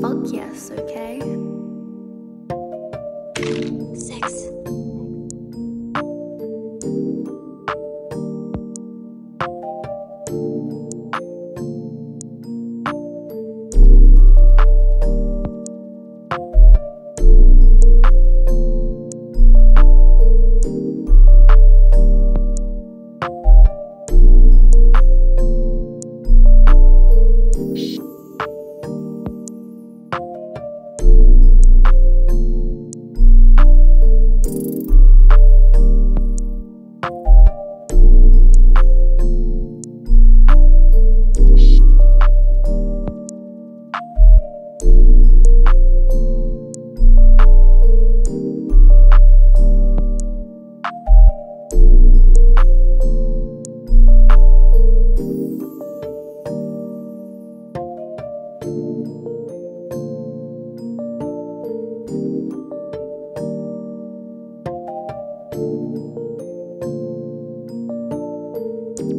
Fuck yes, okay? Six.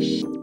Shh.